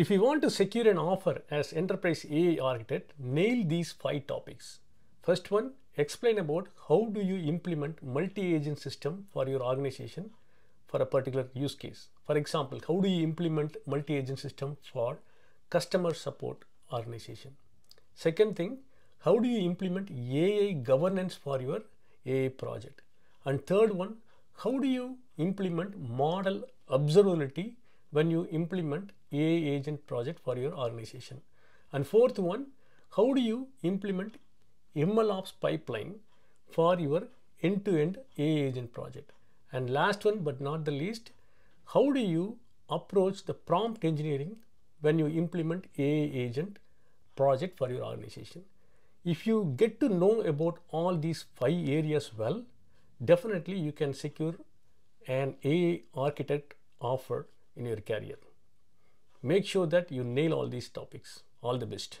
If you want to secure an offer as enterprise AI architect, nail these five topics. First one, explain about how do you implement multi-agent system for your organization for a particular use case. For example, how do you implement multi-agent system for customer support organization? Second thing, how do you implement AI governance for your AI project? And third one, how do you implement model observability when you implement AI agent project for your organization? And fourth one, how do you implement MLOps pipeline for your end-to-end AI agent project? And last one but not the least, how do you approach the prompt engineering when you implement AI agent project for your organization? If you get to know about all these five areas well, definitely you can secure an AI architect offer in your career. Make sure that you nail all these topics. All the best.